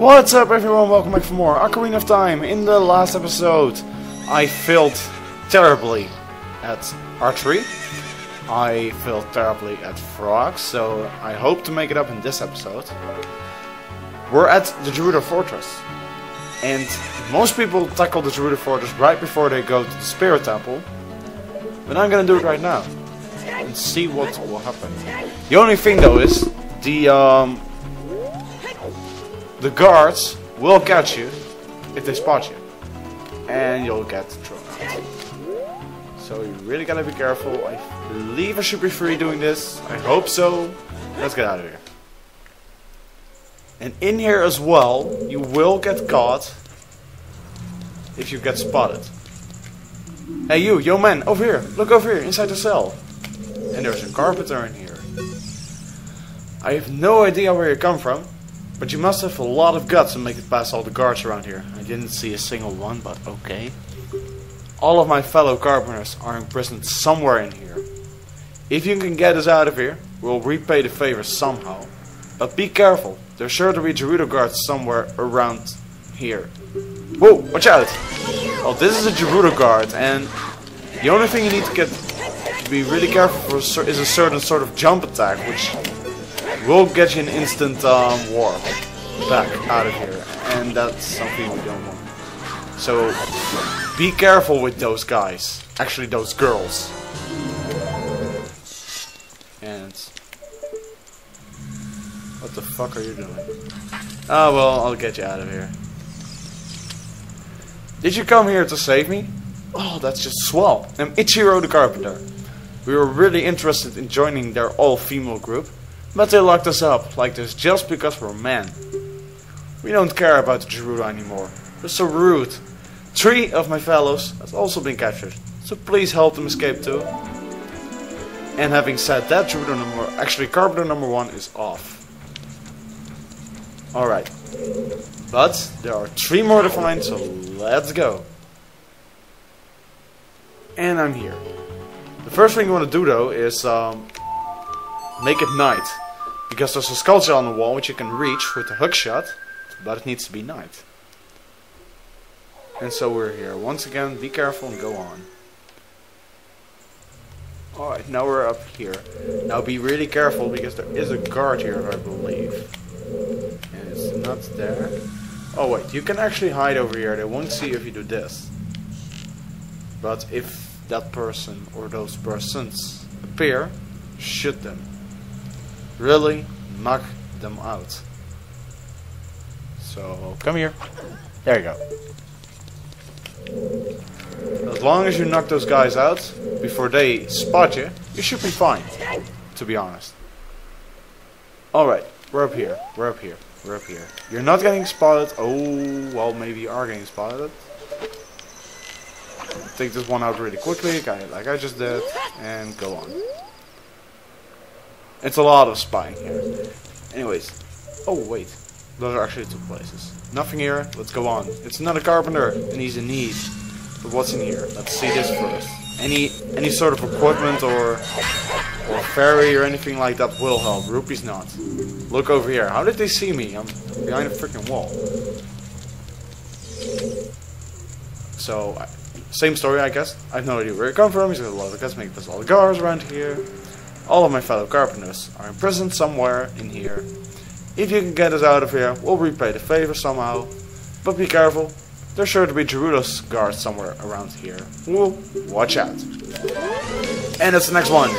What's up everyone, welcome back for more Ocarina of Time. In the last episode, I failed terribly at archery. I failed terribly at frogs, so I hope to make it up in this episode. We're at the Gerudo Fortress. And most people tackle the Gerudo Fortress right before they go to the Spirit Temple. But I'm gonna do it right now. And see what will happen. The only thing though is, the um, the guards will catch you if they spot you. And you'll get thrown out. So you really gotta be careful. I believe I should be free doing this. I hope so. Let's get out of here. And in here as well, you will get caught if you get spotted. Hey you, yo man, over here. Look over here, inside the cell. And there's a carpenter in here. I have no idea where you come from, but you must have a lot of guts to make it past all the guards around here. I didn't see a single one, but okay. All of my fellow carpenters are imprisoned somewhere in here. If you can get us out of here, we'll repay the favor somehow. But be careful, there's sure to be Gerudo guards somewhere around here. Whoa, watch out! Oh, this is a Gerudo guard, and the only thing you need to get to be really careful for is a certain sort of jump attack, which will get you an instant um, warp back out of here, and that's something we don't want. So, be careful with those guys. Actually, those girls. And... What the fuck are you doing? Oh well, I'll get you out of here. Did you come here to save me? Oh, that's just swell. I'm Ichiro the Carpenter. We were really interested in joining their all-female group, but they locked us up like this just because we're men. We don't care about the Gerudo anymore. They're so rude. Three of my fellows has also been captured, so please help them escape too. And having said that, Gerudo number, actually Carpenter number one is off. Alright. But there are three more to find, so let's go. And I'm here. The first thing you want to do though is um, make it night. Because there's a sculpture on the wall which you can reach with the hook shot, but it needs to be night. And so we're here. Once again, be careful and go on. Alright, now we're up here. Now be really careful because there is a guard here, I believe. And it's not there. Oh wait, you can actually hide over here. They won't see if you do this. But if that person or those persons appear, shoot them. Really knock them out. So, come here. There you go. As long as you knock those guys out before they spot you, you should be fine. To be honest. Alright, we're up here. We're up here. We're up here. You're not getting spotted. Oh, well, maybe you are getting spotted. Take this one out really quickly, like I just did, and go on. It's a lot of spying here. Anyways. Oh, wait. Those are actually two places. Nothing here. Let's go on. It's another carpenter, and he's in need. But what's in here? Let's see this first. Any any sort of equipment or or fairy or anything like that will help. Rupee's not. Look over here. How did they see me? I'm behind a freaking wall. So, same story, I guess. I have no idea where it come from. He's got a lot of guys making a lot of guards around here. All of my fellow carpenters are imprisoned somewhere in here. If you can get us out of here, we'll repay the favor somehow. But be careful, there's sure to be Gerudo's guards somewhere around here. We'll watch out. And it's the next one.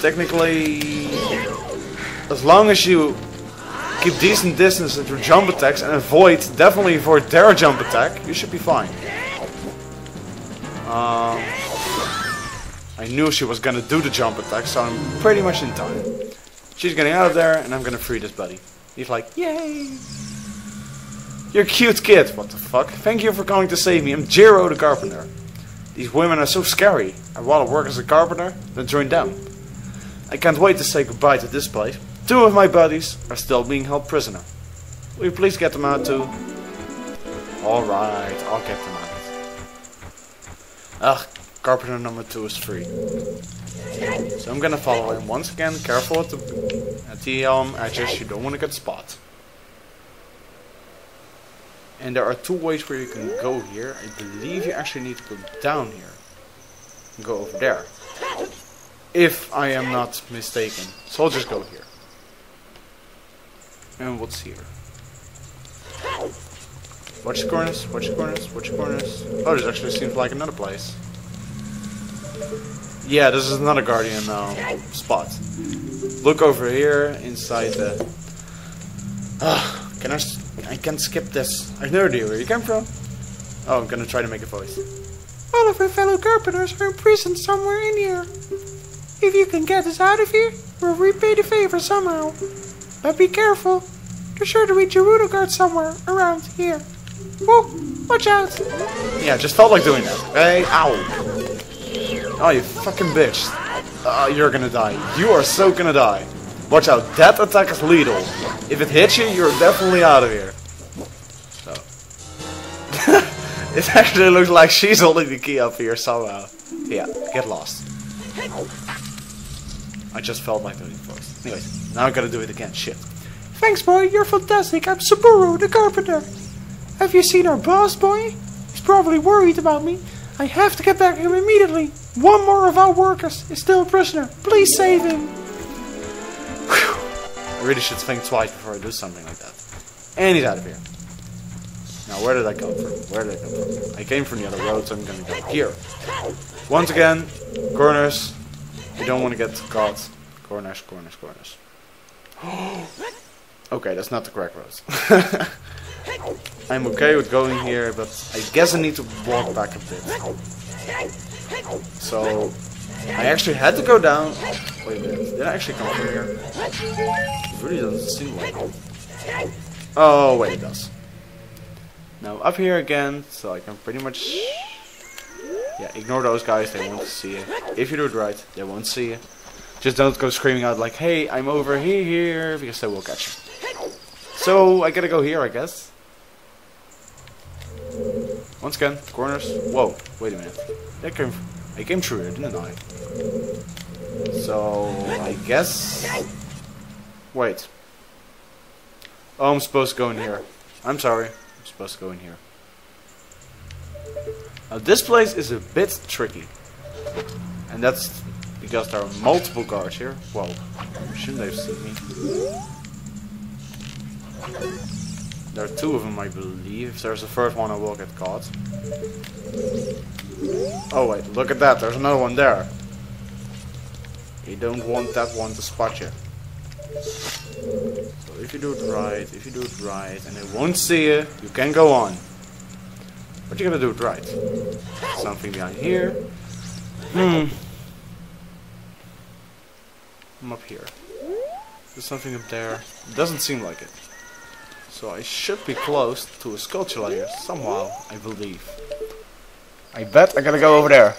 Technically, as long as you keep decent distance your jump attacks and avoid, definitely avoid their jump attack, you should be fine. Um, I knew she was gonna do the jump attack, so I'm pretty much in time. She's getting out of there, and I'm gonna free this buddy. He's like, yay! You're a cute kid. What the fuck? Thank you for coming to save me. I'm Jiro the carpenter. These women are so scary. I'd rather work as a carpenter than join them. I can't wait to say goodbye to this place. Two of my buddies are still being held prisoner. Will you please get them out too? Alright, I'll get them out. Ugh, carpenter number two is free. So I'm gonna follow him once again. Careful at the, at the um, edges, you don't want to get spot. And there are two ways where you can go here. I believe you actually need to go down here. And go over there. If I am not mistaken. So I'll just go here. And what's here? Watch the corners, watch the corners, watch the corners. Oh, this actually seems like another place. Yeah, this is not a Guardian uh, spot. Look over here, inside the... Ah, can I... I can't skip this. I have no idea where you came from. Oh, I'm gonna try to make a voice. All of our fellow carpenters are imprisoned somewhere in here. If you can get us out of here, we'll repay the favor somehow. But be careful. There's sure to reach be Gerudo guards somewhere around here. Whoa, watch out! Yeah, just felt like doing that. Hey, ow! Oh, you fucking bitch. Uh, you're gonna die. You are so gonna die. Watch out, that attack is lethal. If it hits you, you're definitely out of here. So. it actually looks like she's holding the key up here somehow. Yeah, get lost. I just felt doing it first. Anyways, now I gotta do it again. Shit. Thanks, boy. You're fantastic. I'm Saburo, the carpenter. Have you seen our boss, boy? He's probably worried about me. I have to get back him immediately. One more of our workers is still a prisoner. Please save him. I really should think twice before I do something like that. And he's out of here. Now, where did I come from? Where did I come from? I came from the other road, so I'm gonna go here. Once again, corners. You don't want to get caught. Corners, corners, corners. okay, that's not the correct road. I'm okay with going here, but I guess I need to walk back a bit. So, I actually had to go down. Wait a minute, did I actually come from here? It really doesn't seem like it. Oh, wait, it does. Now up here again, so I can pretty much... Yeah, ignore those guys, they won't see you. If you do it right, they won't see you. Just don't go screaming out like, hey, I'm over here, because they will catch you. So, I gotta go here, I guess. Once again, corners. Whoa, wait a minute. I came, I came through here, didn't I? So, I guess... Wait. Oh, I'm supposed to go in here. I'm sorry. I'm supposed to go in here. Now, this place is a bit tricky. And that's because there are multiple guards here. Whoa. Shouldn't they have seen me? There are two of them, I believe. There's a first one, I will get caught. Oh wait, look at that. There's another one there. You don't want that one to spot you. So if you do it right, if you do it right, and they won't see you, you can go on. But you gotta do it right. Something behind here. Hmm. I'm up here. There's something up there. It doesn't seem like it. So I should be close to a sculpture layer somehow, I believe. I bet I gotta go over there.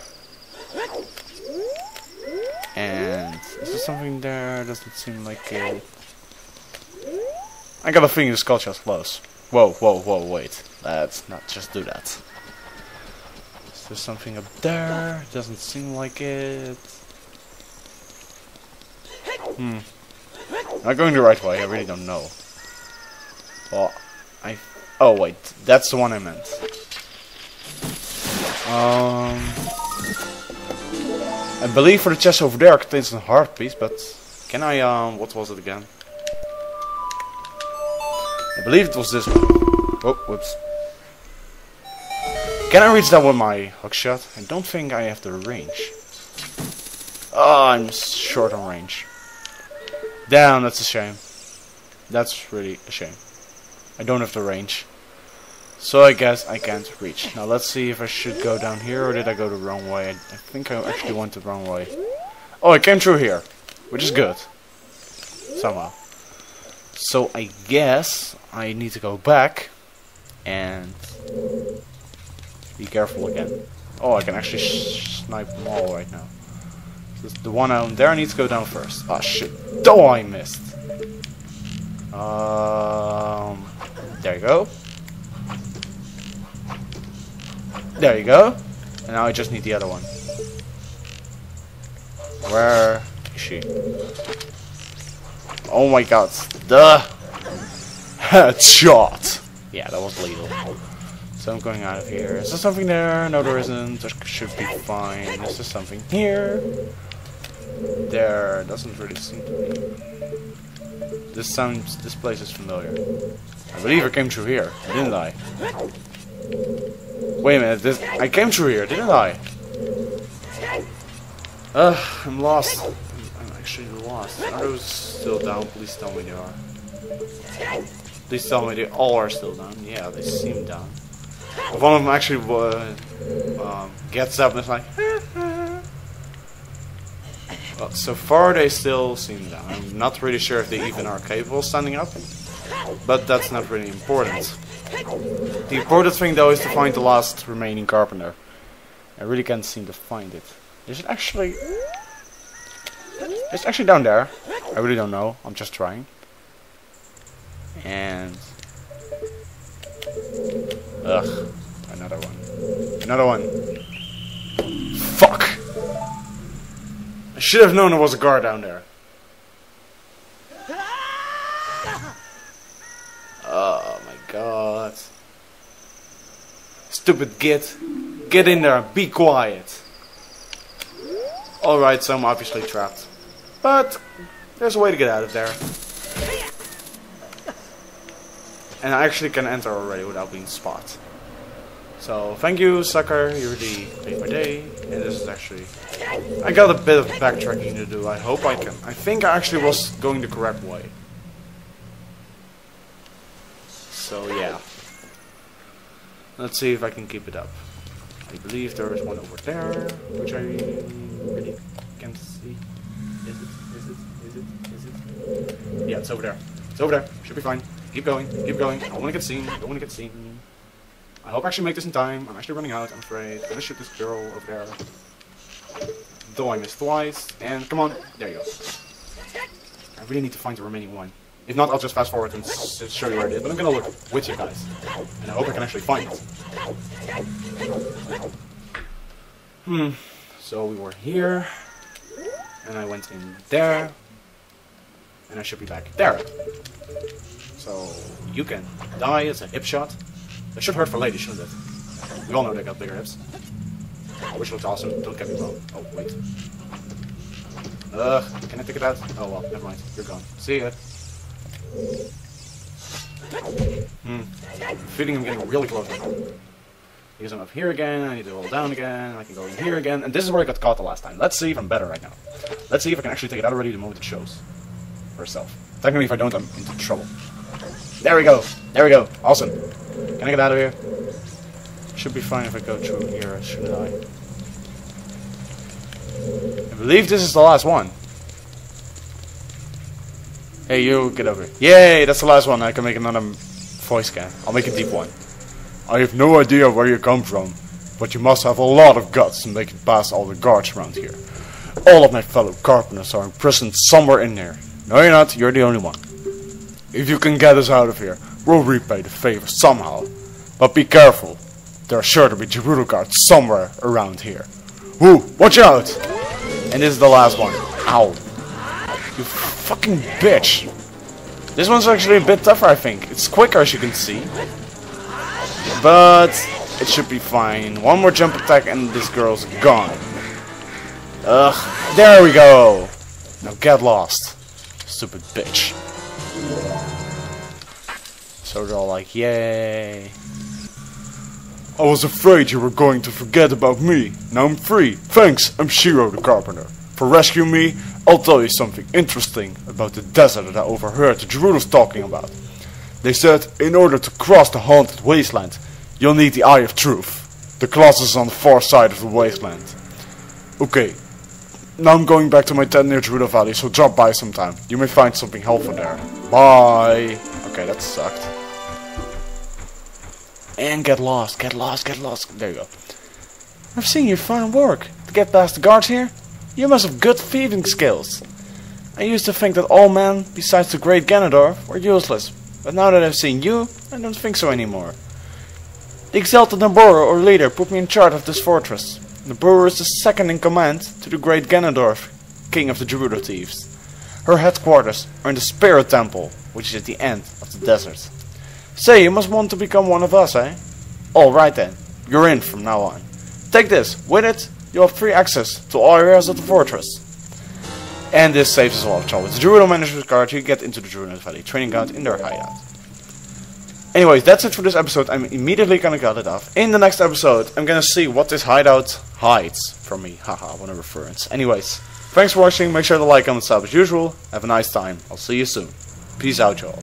And is there something there? Doesn't seem like it. I got a feeling the sculpture is close. Whoa, whoa, whoa, wait. Let's not just do that. Is there something up there? Doesn't seem like it. Hmm. Not going the right way, I really don't know. Well, I... Oh, wait. That's the one I meant. Um... I believe for the chest over there contains a heart piece, but... Can I, um... What was it again? I believe it was this one. Oh, whoops. Can I reach that with my hookshot? I don't think I have the range. Oh, I'm short on range. Damn, that's a shame. That's really a shame. I don't have the range. So I guess I can't reach. Now let's see if I should go down here or did I go the wrong way. I, think I actually went the wrong way. Oh, I came through here. Which is good. Somehow. So I guess I need to go back and be careful again. Oh, I can actually snipe them all right now. The one out there needs to go down first. Oh shit. Oh, I missed. Um, there you go. There you go. And now I just need the other one. Where is she? Oh my god. The headshot. Yeah, that was legal. So I'm going out of here. Is there something there? No, there isn't. There should be fine. Is there something here? There doesn't really seem to be. This sounds. This place is familiar. I believe I came through here, didn't I? Wait a minute. This I came through here, didn't I? Ugh, I'm lost. I'm, actually lost. Are those still down? Please tell me they are. Please tell me they all are still down. Yeah, they seem down. One of them actually uh, um, gets up and is like, well, so far they still seem down. I'm not really sure if they even are capable of standing up, but that's not really important. The important thing though is to find the last remaining carpenter. I really can't seem to find it. Is it actually... It's actually down there. I really don't know. I'm just trying. And... Ugh. Another one. Another one. Fuck! I should have known there was a guard down there. Oh my god. Stupid git. Get in there be quiet. Alright, so I'm obviously trapped. But there's a way to get out of there. And I actually can enter already without being spotted. So thank you, sucker. You really made my day. And this is actually... I got a bit of backtracking to do. I hope I can. I think I actually was going the correct way. So yeah. Let's see if I can keep it up. I believe there is one over there, which I really can't see. Is it? Is it? Is it? Is it? Yeah, it's over there. It's over there. Should be fine. Keep going. Keep going. I don't want to get seen. I don't want to get seen. I hope I actually make this in time. I'm actually running out, I'm afraid. I'm gonna shoot this girl over there. Though I missed twice. And come on. There you go. I really need to find the remaining one. If not, I'll just fast forward and show you where it is. But I'm gonna look with you guys. And I hope I can actually find it. Hmm. So we were here. And I went in there. And I should be back there. So you can die as a hip shot. That should hurt for ladies, shouldn't it? We all know they got bigger hips. Which looks awesome, don't get me wrong. Oh, wait. Ugh, can I take it out? Oh well, never mind. You're gone. See ya. Hmm. I'm feeling I'm getting really close. Because I'm up here again, I need to hold down again, I can go in here again, and this is where I got caught the last time. Let's see if I'm better right now. Let's see if I can actually take it out already the moment it shows. Herself. Technically, if I don't, I'm into trouble. There we go! There we go! Awesome! Can I get out of here? Should be fine if I go through here, shouldn't I? I believe this is the last one. Hey, you, get over here. Yay, that's the last one. I can make another voice scan. I'll make a deep one. I have no idea where you come from, but you must have a lot of guts to make it past all the guards around here. All of my fellow carpenters are imprisoned somewhere in there. No, you're not. You're the only one. If you can get us out of here, we'll repay the favor somehow. But be careful. There are sure to be Gerudo guards somewhere around here. Woo! Watch out! And this is the last one. Ow. You fucking bitch. This one's actually a bit tougher, I think. It's quicker, as you can see. But it should be fine. One more jump attack and this girl's gone. Ugh. There we go. Now get lost. Stupid bitch. So they're all like, yay. I was afraid you were going to forget about me. Now I'm free. Thanks, I'm Shiro the Carpenter. For rescuing me, I'll tell you something interesting about the desert that I overheard the Gerudos talking about. They said in order to cross the haunted wasteland, you'll need the Eye of Truth. The Colossus is on the far side of the wasteland. Okay, now I'm going back to my tent near Gerudo Valley, so drop by sometime. You may find something helpful there. Bye! Okay, that sucked. And get lost, get lost, get lost. There you go. I've seen you fine work. To get past the guards here, you must have good thieving skills. I used to think that all men, besides the great Ganondorf, were useless. But now that I've seen you, I don't think so anymore. The exalted Nabooru, or leader, put me in charge of this fortress. Nabooru is the second in command to the great Ganondorf, king of the Gerudo thieves. Her headquarters are in the Spirit Temple, which is at the end of the desert. Say, you must want to become one of us, eh? Alright then, you're in from now on. Take this, with it, you'll have free access to all areas of the fortress. And this saves us a lot of trouble. With the Gerudo Manager's Card, you get into the Gerudo Valley training ground in their hideout. Anyways, that's it for this episode. I'm immediately gonna cut it off. In the next episode, I'm gonna see what this hideout hides from me. Haha, what a reference. Anyways, thanks for watching. Make sure to like, comment, sub as usual. Have a nice time. I'll see you soon. Peace out, y'all.